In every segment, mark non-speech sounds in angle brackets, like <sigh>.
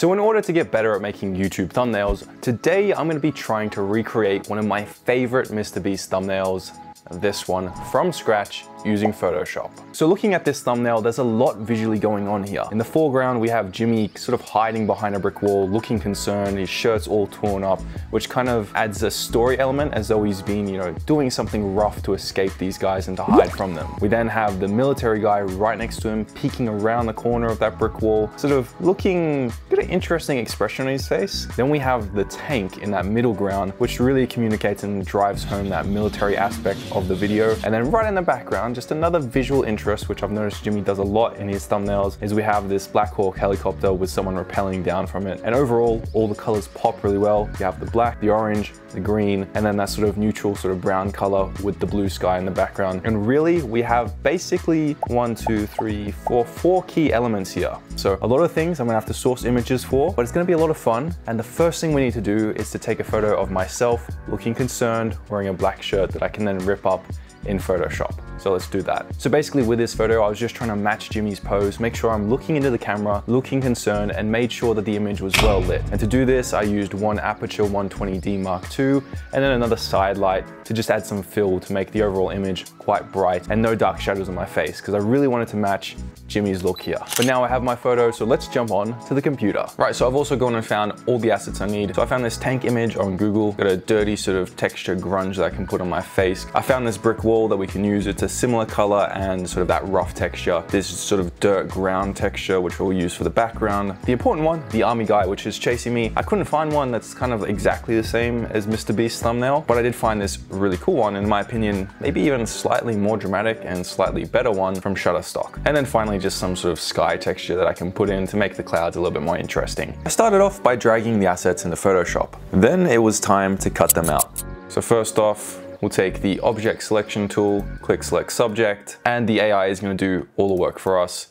So in order to get better at making YouTube thumbnails, today I'm gonna be trying to recreate one of my favorite MrBeast thumbnails, this one from scratch using Photoshop. So looking at this thumbnail, there's a lot visually going on here. In the foreground, we have Jimmy sort of hiding behind a brick wall, looking concerned, his shirt's all torn up, which kind of adds a story element as though he's been, you know, doing something rough to escape these guys and to hide from them. We then have the military guy right next to him, peeking around the corner of that brick wall, sort of looking, got an interesting expression on his face. Then we have the tank in that middle ground, which really communicates and drives home that military aspect of the video. And then right in the background, just another visual interest, which I've noticed Jimmy does a lot in his thumbnails, is we have this Black Hawk helicopter with someone rappelling down from it. And overall, all the colors pop really well. You have the black, the orange, the green, and then that sort of neutral sort of brown color with the blue sky in the background. And really, we have basically one, two, three, four, four key elements here. So a lot of things I'm gonna have to source images for, but it's gonna be a lot of fun. And the first thing we need to do is to take a photo of myself looking concerned, wearing a black shirt that I can then rip up in Photoshop. So let's do that. So basically with this photo, I was just trying to match Jimmy's pose, make sure I'm looking into the camera, looking concerned, and made sure that the image was well lit. And to do this, I used one Aputure 120D Mark II, and then another side light to just add some fill to make the overall image quite bright and no dark shadows on my face, because I really wanted to match Jimmy's look here. But now I have my photo, so let's jump on to the computer. Right, so I've also gone and found all the assets I need. So I found this tank image on Google, got a dirty sort of texture grunge that I can put on my face. I found this brick wall that we can use. It's a similar color and sort of that rough texture. This sort of dirt ground texture, which we'll use for the background. The important one, the army guy, which is chasing me. I couldn't find one that's kind of exactly the same as MrBeast's thumbnail, but I did find this really cool one, in my opinion, maybe even slightly more dramatic and slightly better one from Shutterstock. And then finally, just some sort of sky texture that I can put in to make the clouds a little bit more interesting. I started off by dragging the assets into Photoshop. Then it was time to cut them out. So first off, We'll take the object selection tool, click select subject, and the AI is gonna do all the work for us.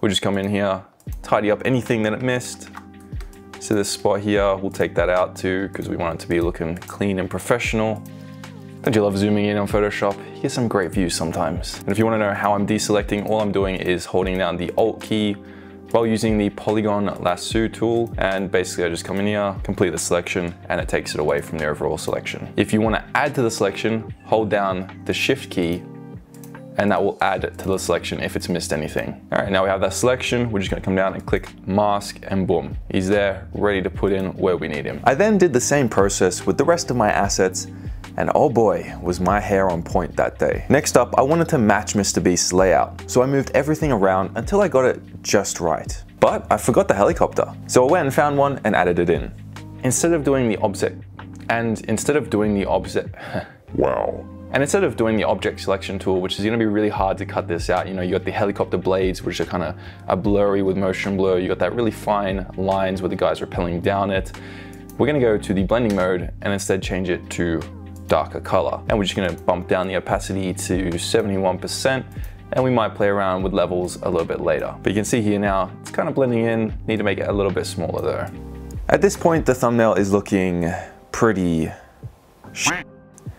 We'll just come in here, tidy up anything that it missed. So this spot here, we'll take that out too, because we want it to be looking clean and professional. Don't you love zooming in on Photoshop? You get some great views sometimes. And if you wanna know how I'm deselecting, all I'm doing is holding down the Alt key while using the polygon lasso tool. And basically I just come in here, complete the selection, and it takes it away from the overall selection. If you wanna add to the selection, hold down the shift key and that will add to the selection if it's missed anything. All right, now we have that selection. We're just gonna come down and click mask and boom, he's there, ready to put in where we need him. I then did the same process with the rest of my assets and oh boy, was my hair on point that day. Next up, I wanted to match Mr. Beast's layout, so I moved everything around until I got it just right. But I forgot the helicopter, so I went and found one and added it in. Instead of doing the object, and instead of doing the object, <laughs> wow. And instead of doing the object selection tool, which is gonna be really hard to cut this out, you know, you got the helicopter blades, which are kind of are blurry with motion blur. You got that really fine lines where the guys are rappelling down it. We're gonna go to the blending mode and instead change it to darker color. And we're just gonna bump down the opacity to 71% and we might play around with levels a little bit later. But you can see here now, it's kind of blending in, need to make it a little bit smaller though. At this point, the thumbnail is looking pretty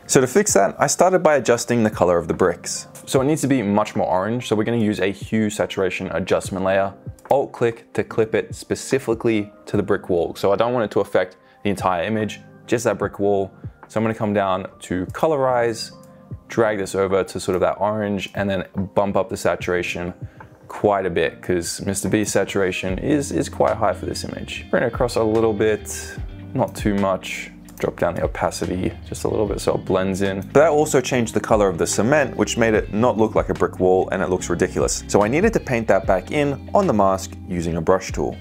so to fix that, I started by adjusting the color of the bricks. So it needs to be much more orange, so we're gonna use a hue saturation adjustment layer. Alt click to clip it specifically to the brick wall. So I don't want it to affect the entire image, just that brick wall. So I'm gonna come down to colorize, drag this over to sort of that orange and then bump up the saturation quite a bit because Mr. B's saturation is, is quite high for this image. Bring it across a little bit, not too much. Drop down the opacity just a little bit so it blends in. But that also changed the color of the cement, which made it not look like a brick wall and it looks ridiculous. So I needed to paint that back in on the mask using a brush tool.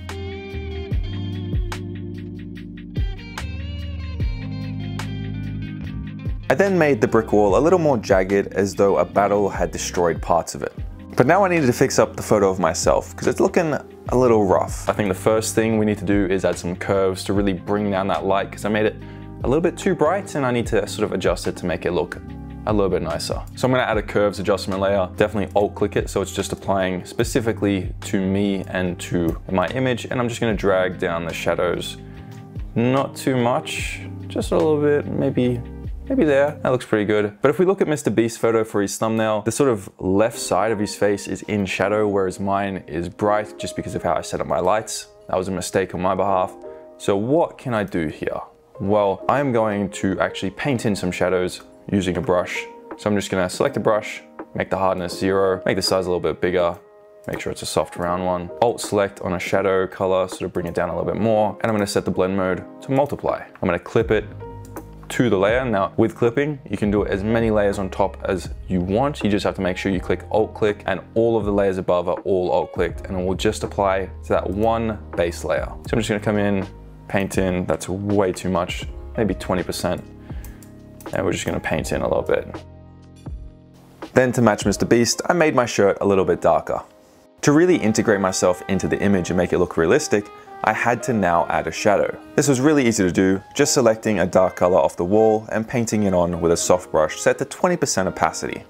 I then made the brick wall a little more jagged as though a battle had destroyed parts of it. But now I needed to fix up the photo of myself because it's looking a little rough. I think the first thing we need to do is add some curves to really bring down that light because I made it a little bit too bright and I need to sort of adjust it to make it look a little bit nicer. So I'm gonna add a curves adjustment layer, definitely alt click it so it's just applying specifically to me and to my image and I'm just gonna drag down the shadows. Not too much, just a little bit, maybe maybe there, that looks pretty good. But if we look at Mr. Beast's photo for his thumbnail, the sort of left side of his face is in shadow, whereas mine is bright just because of how I set up my lights. That was a mistake on my behalf. So what can I do here? Well, I'm going to actually paint in some shadows using a brush. So I'm just gonna select a brush, make the hardness zero, make the size a little bit bigger, make sure it's a soft round one. Alt select on a shadow color, sort of bring it down a little bit more. And I'm gonna set the blend mode to multiply. I'm gonna clip it to the layer. Now with clipping, you can do as many layers on top as you want. You just have to make sure you click alt click and all of the layers above are all alt clicked and it will just apply to that one base layer. So I'm just gonna come in, paint in, that's way too much, maybe 20%. And we're just gonna paint in a little bit. Then to match Mr. Beast, I made my shirt a little bit darker. To really integrate myself into the image and make it look realistic, I had to now add a shadow. This was really easy to do, just selecting a dark color off the wall and painting it on with a soft brush set to 20% opacity.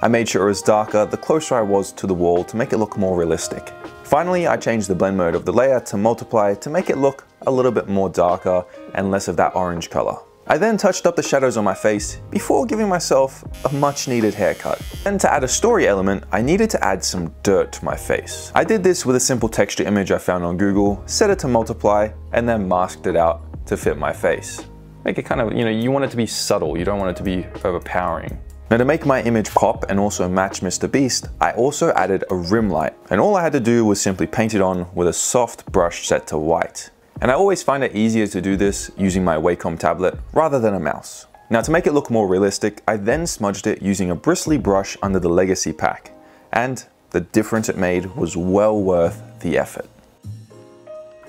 I made sure it was darker the closer I was to the wall to make it look more realistic. Finally, I changed the blend mode of the layer to multiply to make it look a little bit more darker and less of that orange color. I then touched up the shadows on my face before giving myself a much needed haircut. And to add a story element, I needed to add some dirt to my face. I did this with a simple texture image I found on Google, set it to multiply, and then masked it out to fit my face. Make it kind of, you know, you want it to be subtle, you don't want it to be overpowering. Now to make my image pop and also match Mr. Beast, I also added a rim light. And all I had to do was simply paint it on with a soft brush set to white. And I always find it easier to do this using my Wacom tablet rather than a mouse. Now to make it look more realistic, I then smudged it using a bristly brush under the Legacy pack. And the difference it made was well worth the effort.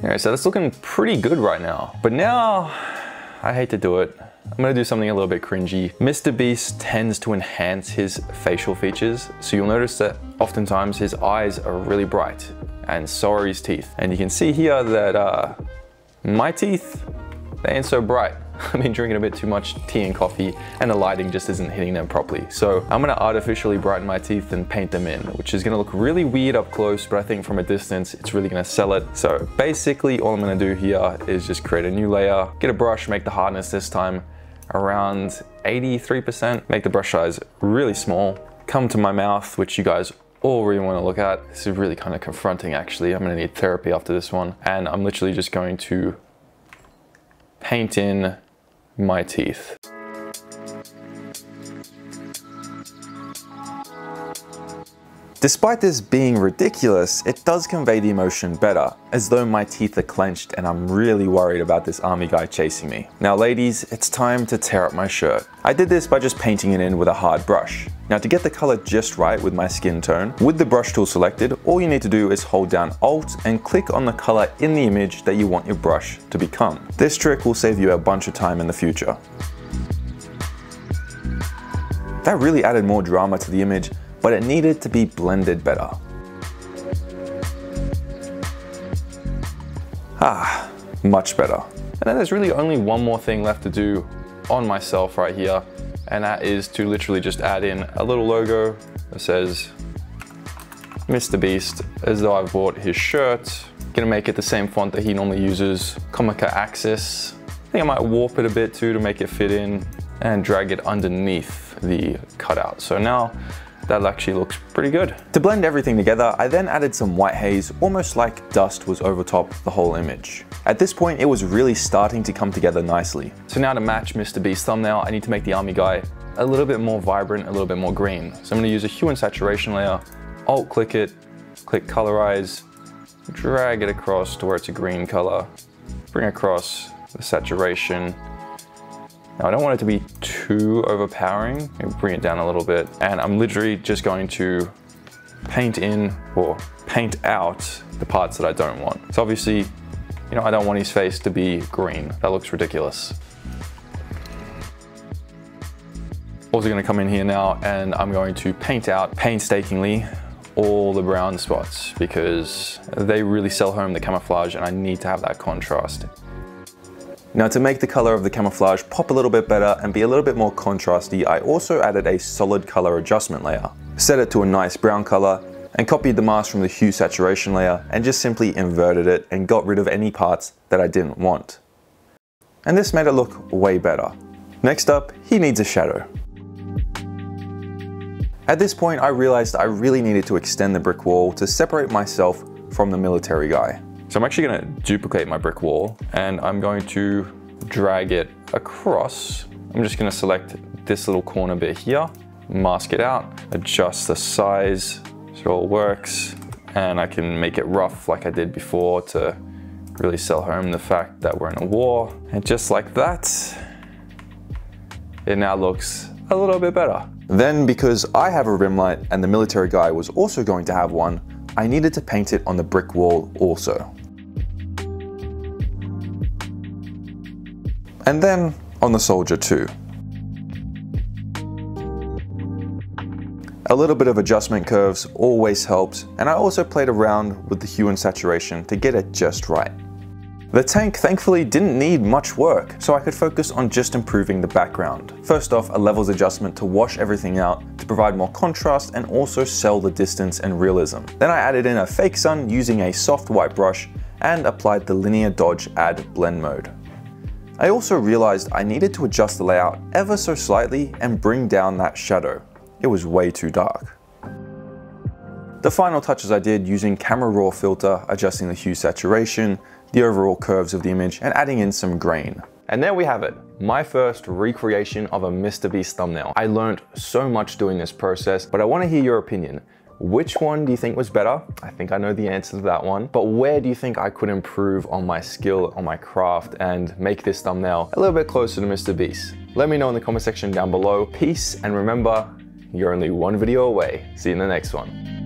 Alright, so that's looking pretty good right now. But now, I hate to do it. I'm gonna do something a little bit cringy. Mr. Beast tends to enhance his facial features, so you'll notice that oftentimes his eyes are really bright, and so are his teeth. And you can see here that uh, my teeth, they ain't so bright. <laughs> I've been drinking a bit too much tea and coffee and the lighting just isn't hitting them properly. So I'm gonna artificially brighten my teeth and paint them in, which is gonna look really weird up close, but I think from a distance, it's really gonna sell it. So basically all I'm gonna do here is just create a new layer, get a brush, make the hardness this time around 83%, make the brush size really small, come to my mouth, which you guys all really want to look at. This is really kind of confronting actually. I'm going to need therapy after this one. And I'm literally just going to paint in my teeth. Despite this being ridiculous, it does convey the emotion better, as though my teeth are clenched and I'm really worried about this army guy chasing me. Now ladies, it's time to tear up my shirt. I did this by just painting it in with a hard brush. Now to get the color just right with my skin tone, with the brush tool selected, all you need to do is hold down Alt and click on the color in the image that you want your brush to become. This trick will save you a bunch of time in the future. That really added more drama to the image but it needed to be blended better. Ah, much better. And then there's really only one more thing left to do on myself right here, and that is to literally just add in a little logo that says Mr. Beast, as though I've bought his shirt. Gonna make it the same font that he normally uses, Komika Axis. I think I might warp it a bit too to make it fit in and drag it underneath the cutout. So now that actually looks pretty good. To blend everything together, I then added some white haze, almost like dust was over top the whole image. At this point, it was really starting to come together nicely. So now to match Mr. Beast's thumbnail, I need to make the army guy a little bit more vibrant, a little bit more green. So I'm gonna use a hue and saturation layer, alt click it, click colorize, drag it across to where it's a green color, bring across the saturation, now I don't want it to be too overpowering, bring it down a little bit. And I'm literally just going to paint in or paint out the parts that I don't want. So obviously, you know, I don't want his face to be green. That looks ridiculous. Also gonna come in here now and I'm going to paint out painstakingly all the brown spots because they really sell home the camouflage and I need to have that contrast. Now to make the color of the camouflage pop a little bit better and be a little bit more contrasty, I also added a solid color adjustment layer. Set it to a nice brown color and copied the mask from the hue saturation layer and just simply inverted it and got rid of any parts that I didn't want. And this made it look way better. Next up, he needs a shadow. At this point, I realized I really needed to extend the brick wall to separate myself from the military guy. So I'm actually gonna duplicate my brick wall and I'm going to drag it across. I'm just gonna select this little corner bit here, mask it out, adjust the size so it all works, and I can make it rough like I did before to really sell home the fact that we're in a war. And just like that, it now looks a little bit better. Then because I have a rim light and the military guy was also going to have one, I needed to paint it on the brick wall also. And then on the soldier too. A little bit of adjustment curves always helps, and I also played around with the hue and saturation to get it just right. The tank thankfully didn't need much work, so I could focus on just improving the background. First off, a levels adjustment to wash everything out to provide more contrast and also sell the distance and realism. Then I added in a fake sun using a soft white brush and applied the linear dodge add blend mode. I also realized I needed to adjust the layout ever so slightly and bring down that shadow. It was way too dark. The final touches I did using Camera Raw filter, adjusting the hue saturation, the overall curves of the image, and adding in some grain. And there we have it, my first recreation of a MrBeast thumbnail. I learned so much doing this process, but I wanna hear your opinion. Which one do you think was better? I think I know the answer to that one, but where do you think I could improve on my skill, on my craft, and make this thumbnail a little bit closer to Mr. Beast? Let me know in the comment section down below. Peace, and remember, you're only one video away. See you in the next one.